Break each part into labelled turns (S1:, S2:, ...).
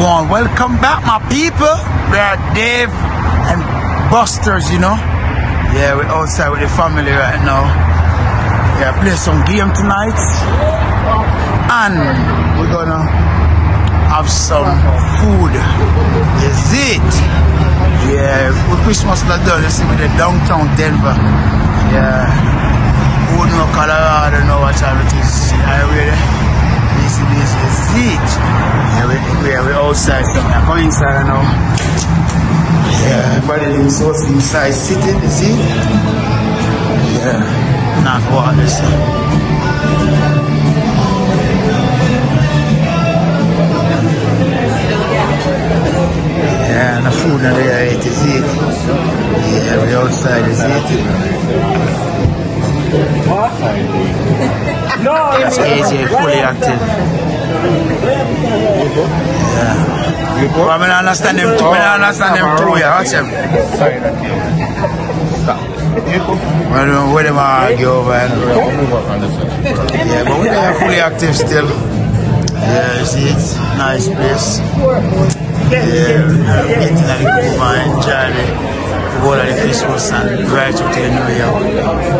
S1: Welcome back, my people. We are Dave and Busters, you know. Yeah, we're outside with the family right now. Yeah, play some game tonight. And we're gonna have some food. Is it? Yeah, with Christmas not done, you see with the downtown Denver. Yeah. Who know Colorado know what time it is. I really. This is this is it. Yeah, we, we, we're outside. So I'm going inside now. Yeah, everybody is also inside sitting, you see? Yeah, not water, so. Yeah, and the food not there, it is it. Yeah, we outside, is it?
S2: No,
S1: That's AJ fully active. Yeah. But I don't understand them too. I don't understand them too. Yeah, watch them. I don't know where they argue over. and- Yeah, but we are fully active still. Yeah, you see it's nice place. Yeah, we're getting a little more enjoy the of the Christmas and right to the New Year.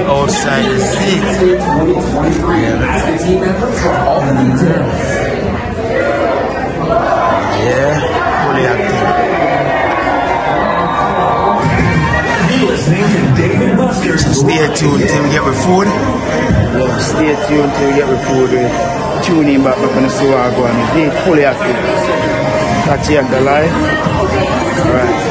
S1: Outside the seat. Yeah, fully active. Stay tuned till we get the food. Yeah, stay tuned till we get the food. Tune in back up on the Suwa go and fully active. Catch you on the live. Alright.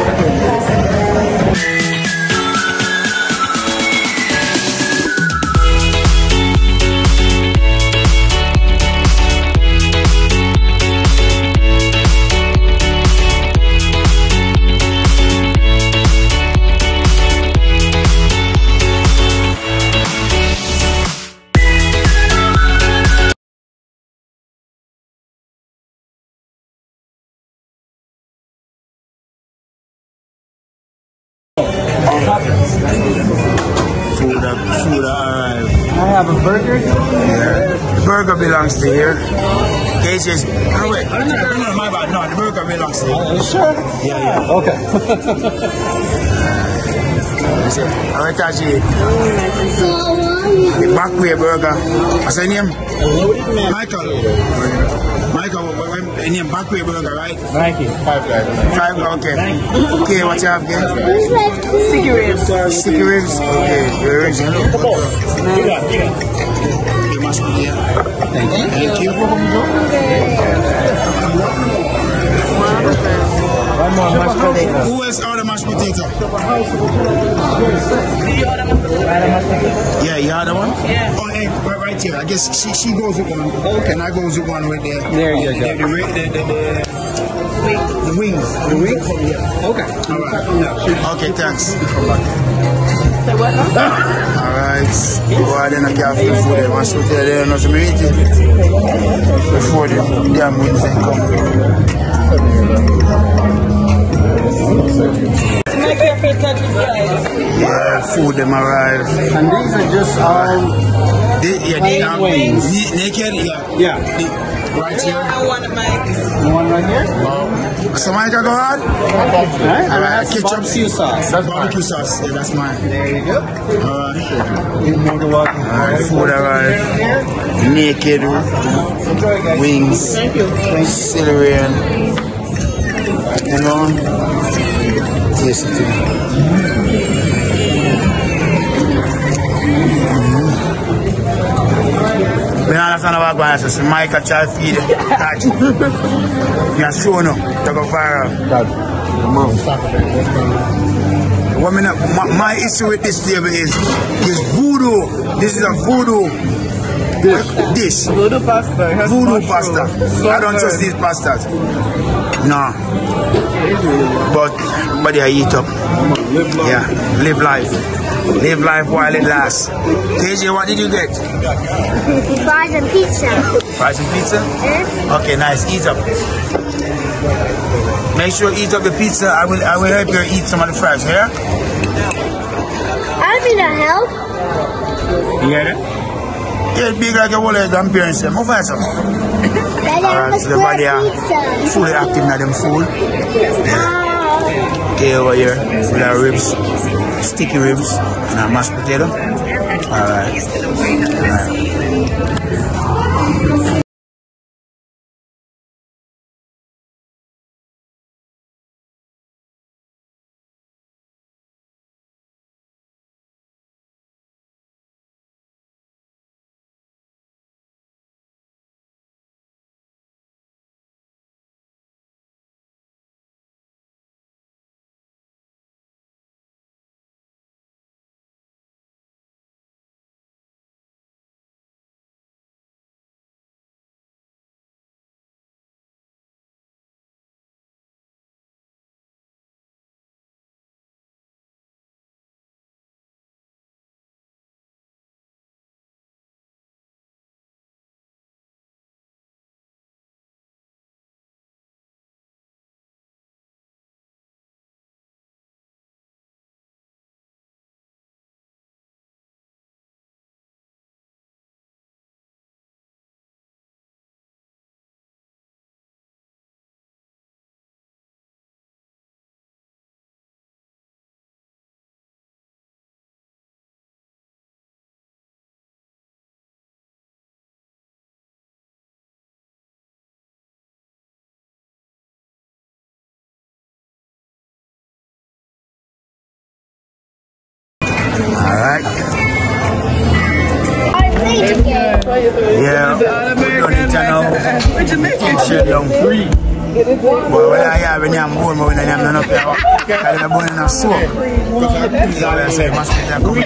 S1: The burger belongs to here. KJ's. Oh, wait. No, no, my bad. No, the burger belongs to here.
S2: Sure.
S1: Yeah, yeah.
S2: Okay.
S1: That's it. All right, Taji. The back way burger. What's your name? Michael, what- what- what- your back way burger, right?
S2: Nike. Five guys.
S1: Five, okay. Okay, what you have here?
S3: Sticky ribs.
S1: Sticky ribs. Okay, the ribs, you know.
S2: You got, you got.
S1: You must be here. Thank you.
S2: One more mashed potato.
S1: Who else order mashed potato? Yeah, you order one?
S3: Yeah.
S1: Oh, hey, right, right here. I guess she, she goes with one. Okay. And I goes with one right there.
S2: There you
S1: the,
S2: go.
S1: The, the, the, the, the wings. The wings? Yeah.
S2: Okay.
S1: All right. Okay, thanks. All right. Go ahead and get the food. there. Mashed potato there. No, so me eat it. Before the damn wings they come. Yeah, food them arrive.
S2: And these are just all.
S1: They, yeah, they
S2: Plain wings.
S1: na- naked. Yeah.
S2: Yeah.
S1: The- right here.
S3: I want a mic.
S2: The one right here.
S1: Um, so Mike, go on.
S2: Right.
S1: All right, ketchup.
S2: barbecue sauce.
S1: That's barbecue sauce. Yeah, that's mine.
S2: There you go.
S1: All right.
S2: You're more than.
S1: All right, food arrive. Naked
S2: Enjoy, guys.
S1: wings.
S2: Thank you.
S1: Celery and you know, taste it. Me understand what going on. So Mike a try feed catch. You are show no. To go viral. What me not, my, my issue with this table is is voodoo. This is a voodoo dish.
S2: Voodoo pasta. It has
S1: Voodoo
S2: mushroom,
S1: pasta. I don't trust these pastas. No. But but they eat up. Yeah. Live life. Live life while it lasts. KJ, what did you get?
S4: Fries and pizza.
S1: Fries and pizza?
S4: Eh?
S1: Okay, nice. Eat up. Make sure you eat up the pizza. I will I will help you eat some of the fries, yeah?
S4: I need a help.
S1: You get it? Yeah, big like a whole of grandparents. Them. How far some? Alright,
S4: a
S1: so the body are fully active now, them full.
S4: Ah.
S1: Okay, over here, with our ribs, sticky ribs, and our mashed potato. Alright. Alright. But when I'm born, when I am not up I'm born in a I say, must be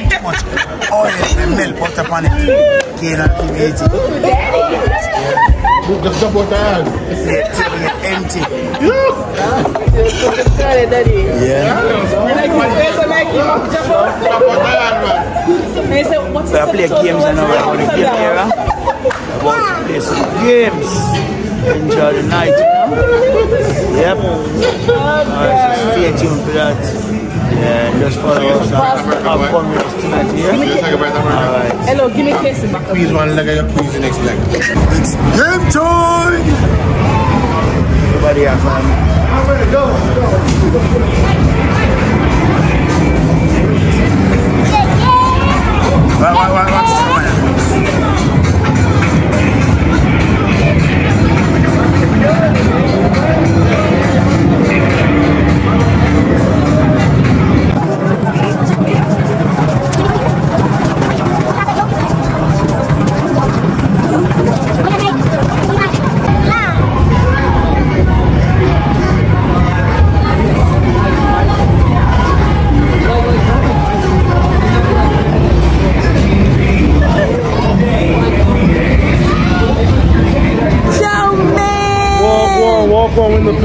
S1: too much oil and milk put it.
S2: The.
S1: Yeah. I play games and we're. About to play some games. Enjoy the night, you know? Yep. Alright, so stay tuned for that. Yeah, just follow us and have fun with us tonight, yeah?
S2: Just take a breath, I'm right
S1: Alright.
S3: Hello, give me a kiss. back.
S2: Squeeze one leg and you squeeze the next leg.
S1: It's game time! Everybody have fun. What, what, what, what's going on?
S3: Show me.
S2: Walk on, walk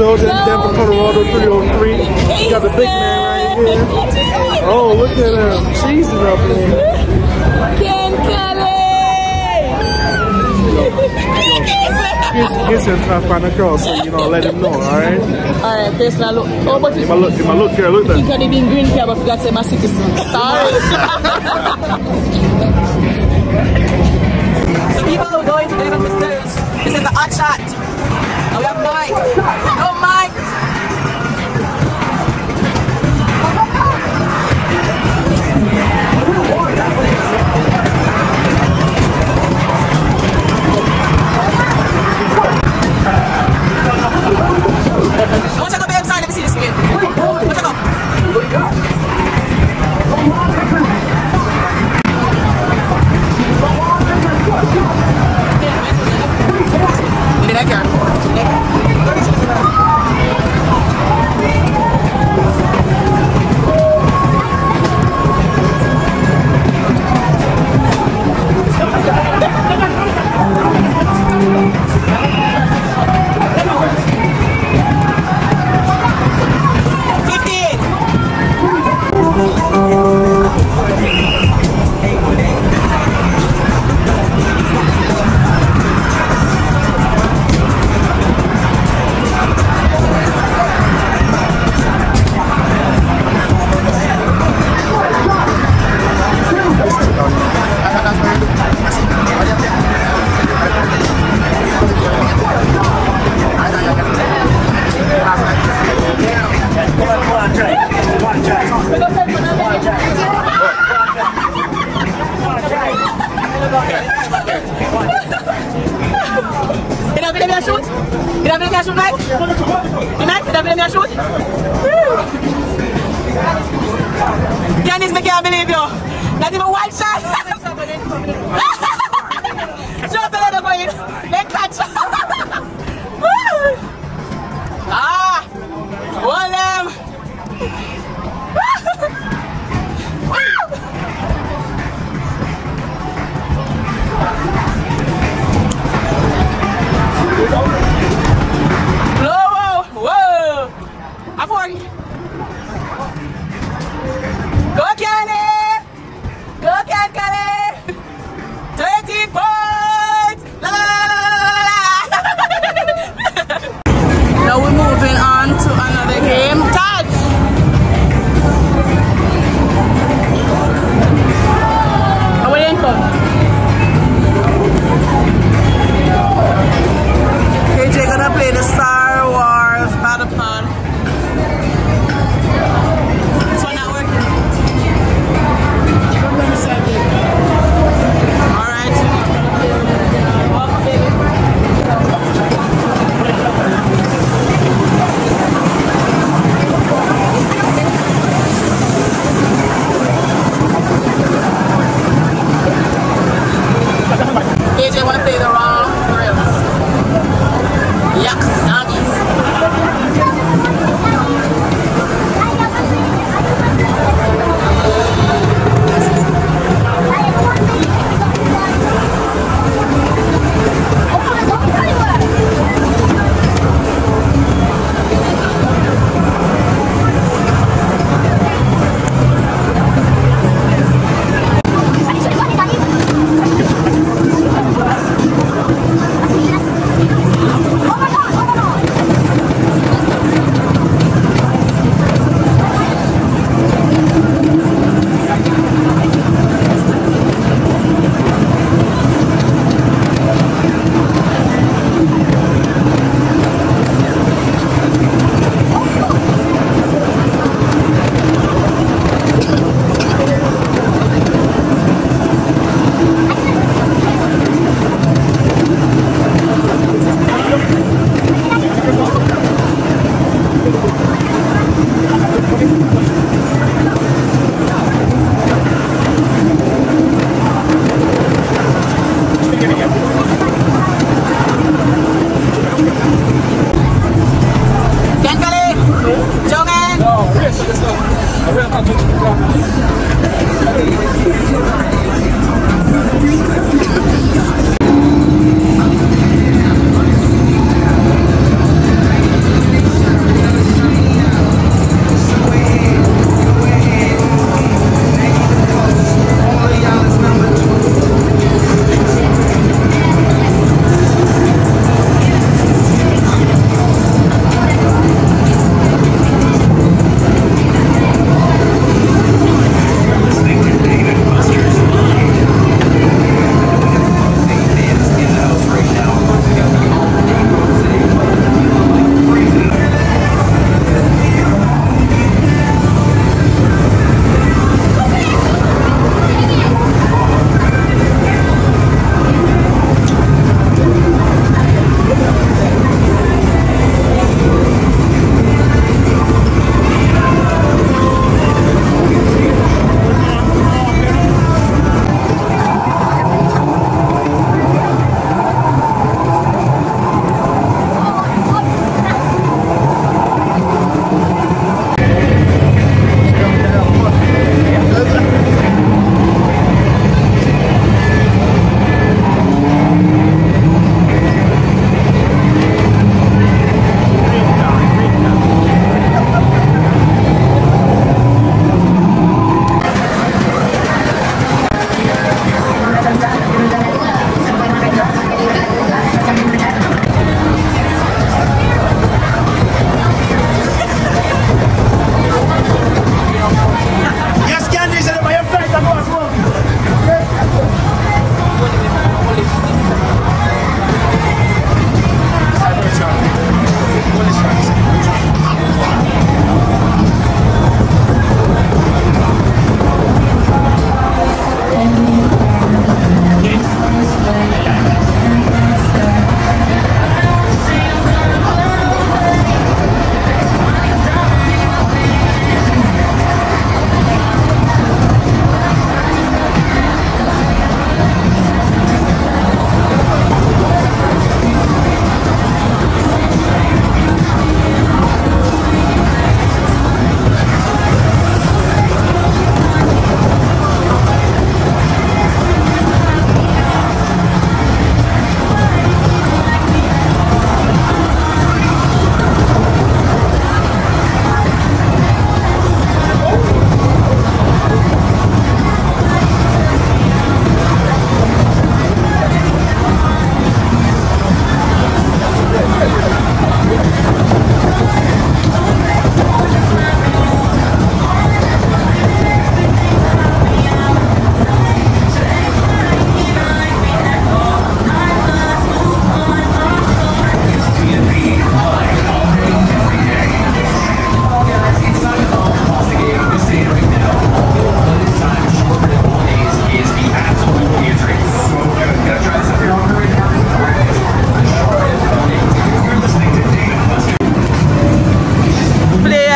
S2: on in the building. Denver, Colorado 303. You got the big man right here. Oh, look at him. Cheesing up in here.
S3: Ken Kelly.
S2: He's, he's here trying to find a girl, so you know, let him know, alright?
S3: Alright, personal look. Oh, but
S2: In my look, in my look, girl, look
S3: you
S2: that.
S3: can be in green cab, but forgot to say my citizen. Sorry. so people are going to the upstairs. This is the hot shot. Now we have Mike.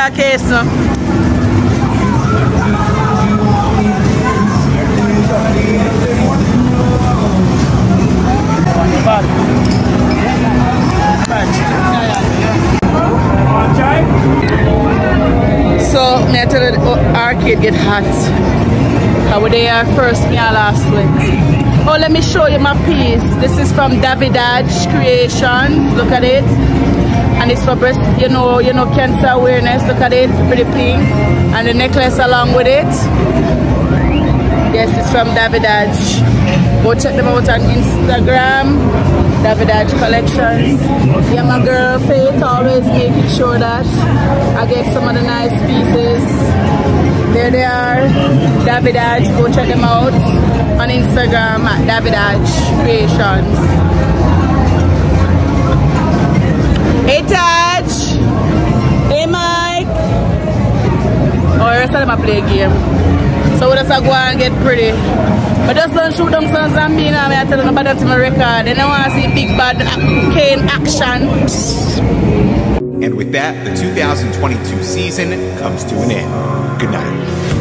S3: carcaça. So, me I tell arcade get hot. How would they are first, me I last week. Oh, let me show you my piece. This is from Davidage Creations. Look at it. And it's for breast, you know, you know, cancer awareness. Look at it, pretty pink. And the necklace along with it. Yes, it's from Davidage. Go check them out on Instagram. Davidage Collections. Yeah, my girl Faith always making sure that I get some of the nice pieces. There they are. Davidage. Go check them out on Instagram at Davidage Creations. Hey Taj! Hey Mike! Oh, the rest of them are play a game. So we just go and get pretty. But just don't shoot them some Zambina. I tell them about that to my record. They don't want to see big bad Kane action.
S5: And with that, the 2022 season comes to an end. Good night.